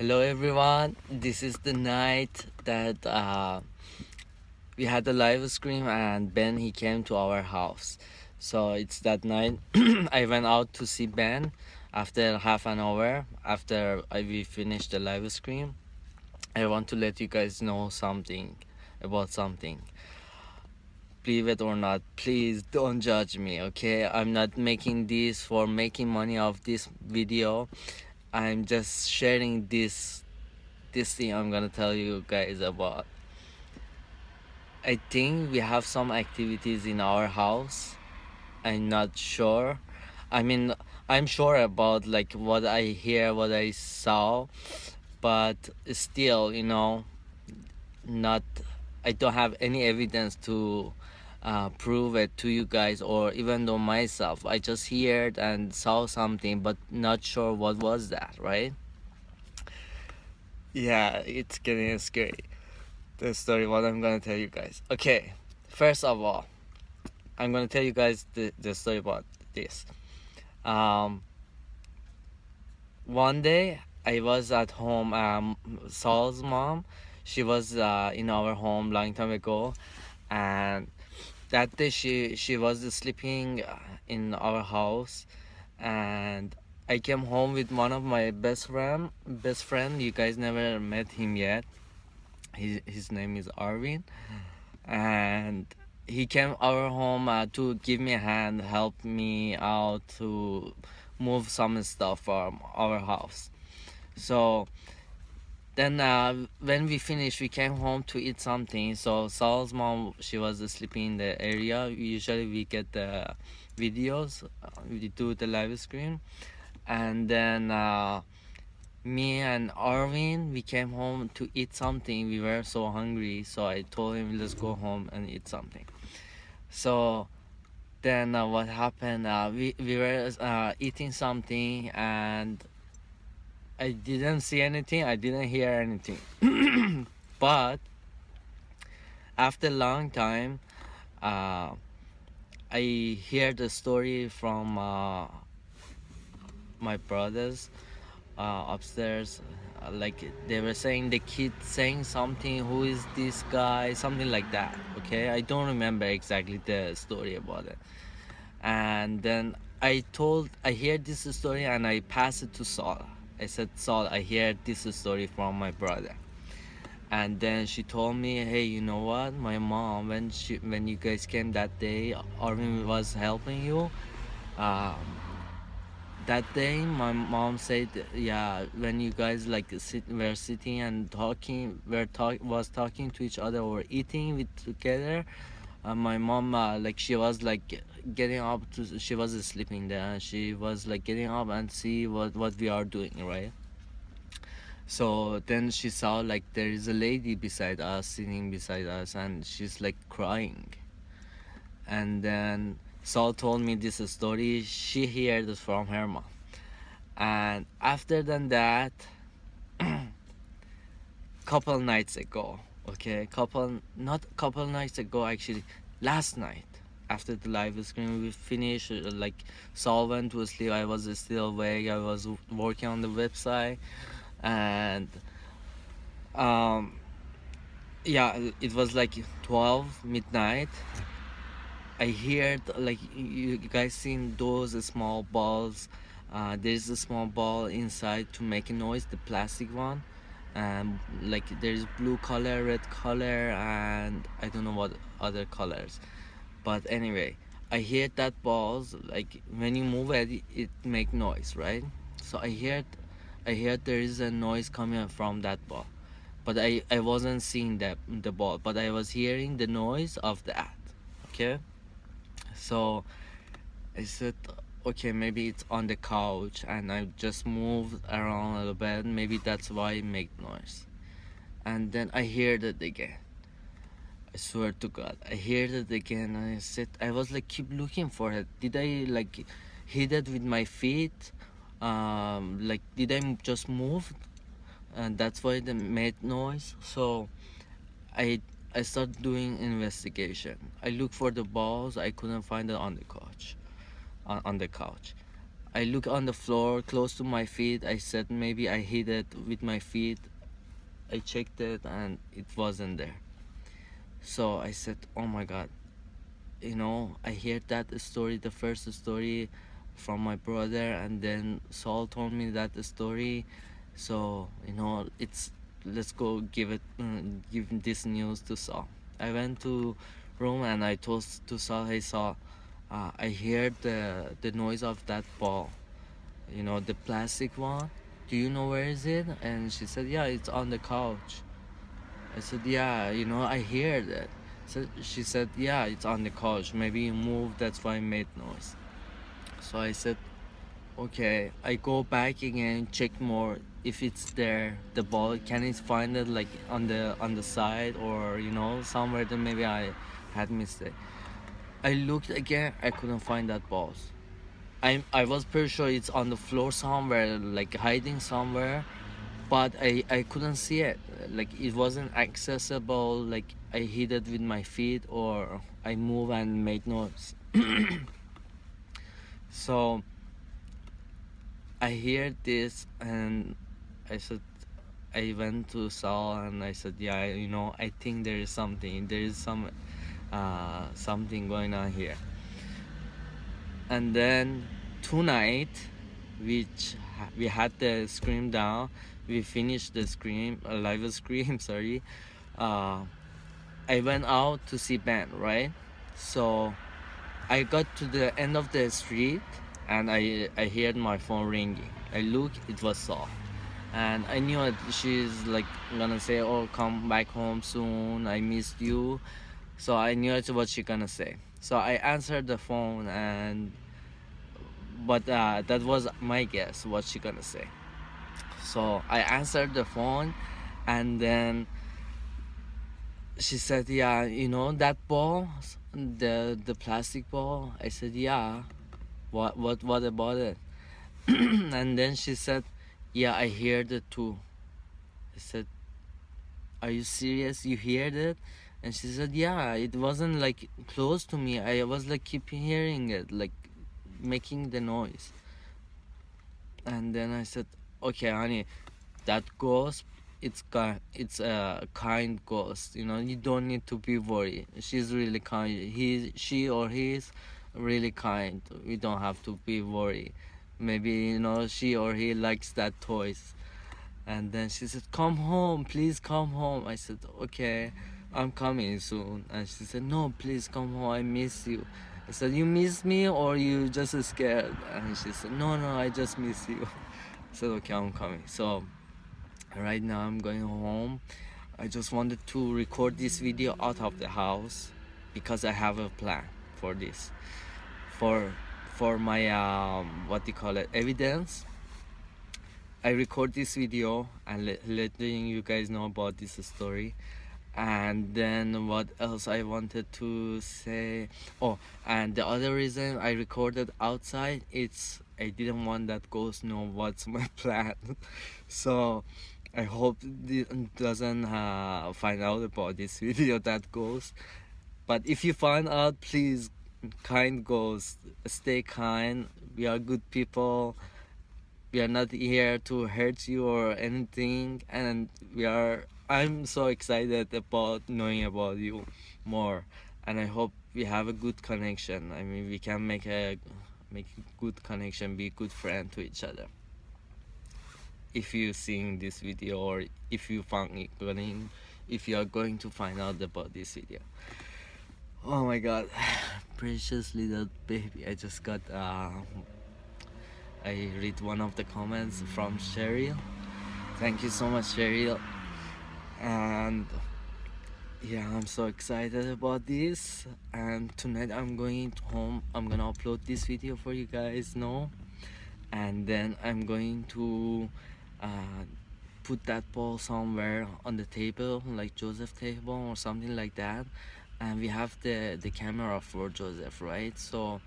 Hello everyone, this is the night that uh, we had the live stream and Ben he came to our house. So it's that night I went out to see Ben after half an hour after I, we finished the live stream. I want to let you guys know something about something. Believe it or not, please don't judge me, okay? I'm not making this for making money off this video I'm just sharing this this thing I'm gonna tell you guys about. I think we have some activities in our house. I'm not sure. I mean, I'm sure about like what I hear, what I saw, but still, you know, not. I don't have any evidence to uh, prove it to you guys or even though myself i just heard and saw something but not sure what was that right? Yeah it's getting scary the story what i'm gonna tell you guys. Okay first of all i'm gonna tell you guys the, the story about this. Um one day i was at home um saul's mom she was uh, in our home long time ago and that day she she was sleeping uh, in our house and I came home with one of my best friend best friend. You guys never met him yet. His, his name is Arvin. And he came our home uh, to give me a hand help me out to move some stuff from our house. So then uh, when we finished we came home to eat something. So Saul's mom she was sleeping in the area. Usually we get the videos uh, we do the live stream. And then uh, me and Arvin we came home to eat something. We were so hungry so I told him let's go home and eat something. So then uh, what happened? Uh, we, we were uh, eating something and I didn't see anything, I didn't hear anything. but after a long time, uh, I hear the story from uh, my brothers uh, upstairs. Uh, like they were saying the kid saying something, who is this guy, something like that. Okay, I don't remember exactly the story about it. And then I told, I hear this story and I pass it to Saul I said, Saul, I hear this story from my brother. And then she told me, hey, you know what? My mom, when she, when you guys came that day, Arvin was helping you. Um, that day, my mom said, yeah, when you guys like sit, were sitting and talking, were talk, was talking to each other or eating with together. Uh, my mom, uh, like she was like getting up to she was sleeping there she was like getting up and see what what we are doing right? So then she saw like there is a lady beside us sitting beside us and she's like crying. And then Saul told me this story. She heard it from her mom. And after than that couple nights ago okay? Couple not couple nights ago actually last night after the live stream we finished uh, like solvent was sleep i was still awake i was working on the website and um yeah it was like 12 midnight. I heard like you guys seen those small balls uh, there's a small ball inside to make a noise the plastic one and like there's blue color red color and i don't know what other colors but anyway i hear that balls like when you move it it make noise right? So i heard i heard there is a noise coming from that ball. But i i wasn't seeing that the ball but i was hearing the noise of that okay? So i said okay maybe it's on the couch and i just moved around a little bit. Maybe that's why it make noise. And then i heard it again I swear to God, I heard it again. I said, I was like, keep looking for it. Did I like hit it with my feet? Um, like, did I just move? And that's why it made noise. So, I I started doing investigation. I looked for the balls. I couldn't find it on the couch, on, on the couch, I look on the floor close to my feet. I said maybe I hit it with my feet. I checked it and it wasn't there. So I said, oh my god. You know, I heard that story, the first story from my brother, and then Saul told me that story. So you know, it's let's go give it, uh, give this news to Saul. I went to room and I told to Saul, hey Saul, uh, I heard the the noise of that ball, you know, the plastic one. Do you know where is it? And she said, yeah, it's on the couch. I said, yeah, you know, I hear that. So she said, yeah, it's on the couch. Maybe you moved, that's why it made noise. So I said, okay. I go back again, check more if it's there. The ball, can it find it like on the on the side or you know somewhere that maybe I had mistake. I looked again, I couldn't find that ball. I I was pretty sure it's on the floor somewhere, like hiding somewhere, but I I couldn't see it. Like it wasn't accessible. Like I hit it with my feet or I move and make noise. so I hear this and I said I went to Saul and I said yeah you know I think there is something there is some uh, something going on here and then tonight which we had the scream down we finished the scream uh, live scream sorry. Uh, I went out to see Ben right? So I got to the end of the street and I, I heard my phone ringing. I look it was Saul and I knew that she's like gonna say oh come back home soon. I missed you. So I knew it's what she gonna say. So I answered the phone and but uh, that was my guess what she gonna say so I answered the phone and then she said yeah you know that ball? The the plastic ball? I said yeah. What what what about it? And then she said yeah I heard it too I said are you serious? You heard it? And she said yeah it wasn't like close to me. I was like keep hearing it like making the noise. And then i said okay honey that ghost it's kind it's a kind ghost you know you don't need to be worried she's really kind he she or he's really kind we don't have to be worried maybe you know she or he likes that toys and then she said come home please come home i said okay I'm coming soon. And she said, No, please come home. I miss you. I said, You miss me or you just scared? And she said, No, no, I just miss you. Said, Okay, I'm coming. So right now I'm going home. I just wanted to record this video out of the house because I have a plan for this. For for my um, what do you call it evidence I record this video and let, letting you guys know about this story and then what else I wanted to say oh and the other reason I recorded outside it's I didn't want that ghost know what's my plan. So I hope it doesn't uh, find out about this video that ghost. But if you find out please kind ghost stay kind. We are good people. We are not here to hurt you or anything. And we are I'm so excited about knowing about you more, and I hope we have a good connection. I mean, we can make a make good connection, be good friend to each other. If you seeing this video, or if you found it going, if you are going to find out about this video. Oh my God, precious little baby! I just got. Uh, I read one of the comments from Cheryl. Thank you so much, Cheryl and yeah i'm so excited about this. And tonight i'm going home. I'm gonna upload this video for you guys know and then i'm going to uh, put that ball somewhere on the table like joseph table or something like that. And we have the the camera for joseph right? So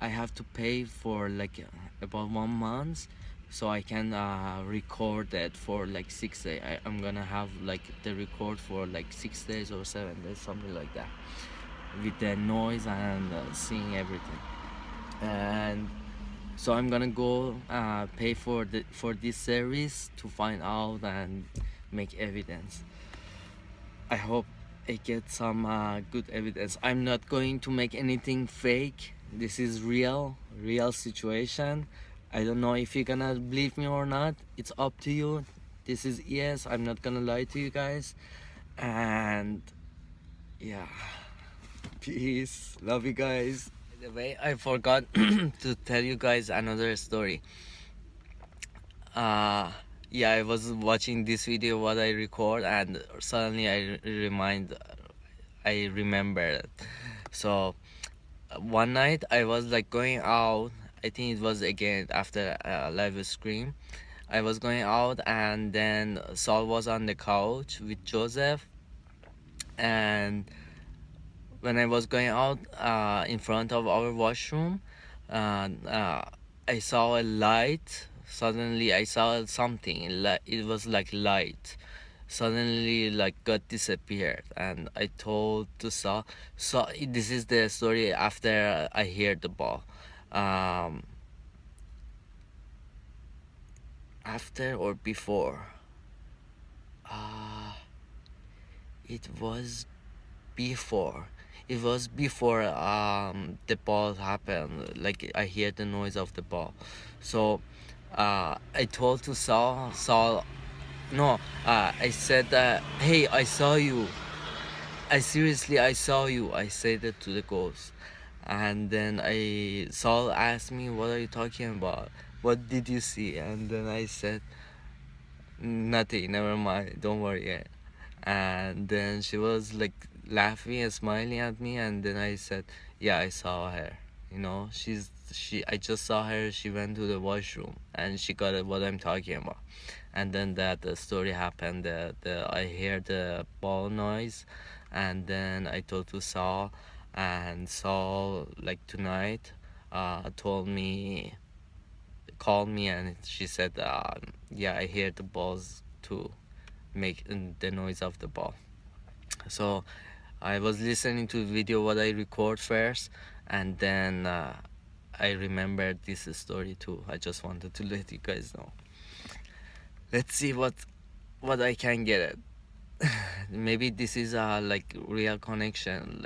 i have to pay for like about one month so I can uh, record that for like six days. I, am gonna have like the record for like six days or seven days, something like that, with the noise and uh, seeing everything. And so I'm gonna go uh, pay for the for this service to find out and make evidence I hope I get some uh, good evidence I'm not going to make anything fake this is real real situation I don't know if you're gonna believe me or not. It's up to you. This is yes I'm not gonna lie to you guys. And yeah. Peace. Love you guys. By the way I forgot to tell you guys another story. Uh yeah I was watching this video what I record and suddenly I remind I remember so one night I was like going out I think it was again after a live stream. I was going out and then Saul was on the couch with Joseph. And when I was going out uh, in front of our washroom uh, uh, I saw a light. Suddenly I saw something it was like light. Suddenly like got disappeared. And I told to Saul so this is the story after I heard the ball um, after or before uh, it was before. It was before um, the ball happened. Like I hear the noise of the ball. So uh, I told to Saul Saul no uh, I said that hey I saw you. I seriously I saw you. I said it to the ghost and then I Saul asked me what are you talking about? What did you see? And then I said nothing never mind don't worry and then she was like laughing and smiling at me and then I said yeah I saw her you know she's she I just saw her she went to the washroom and she got what I'm talking about. And then that the story happened the, the I hear the ball noise and then I told to Saul and Saul like tonight uh, told me called me and she said uh, yeah I hear the balls too make the noise of the ball. So I was listening to video what I record first and then uh, I remembered this story too. I just wanted to let you guys know. Let's see what what I can get it maybe this is a like real connection